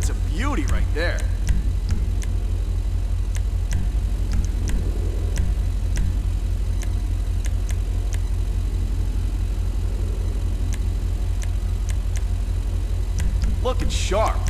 That's a beauty right there. Looking sharp.